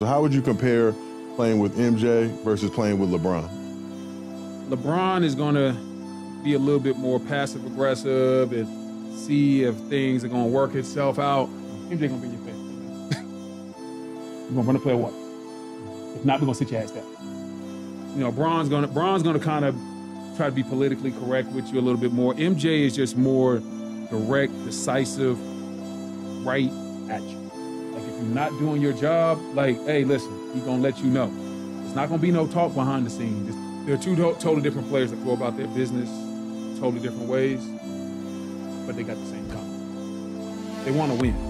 So how would you compare playing with MJ versus playing with LeBron? LeBron is going to be a little bit more passive aggressive and see if things are going to work itself out. MJ going to be your face. you going to run the player what? If not, we're going to sit your ass down. You know, Bron's going to Bron's going to kind of try to be politically correct with you a little bit more. MJ is just more direct, decisive, right at you. Like if you're not doing your job, like, hey, listen, he's gonna let you know. It's not gonna be no talk behind the scenes. They're two totally different players that go about their business totally different ways, but they got the same confidence. They want to win.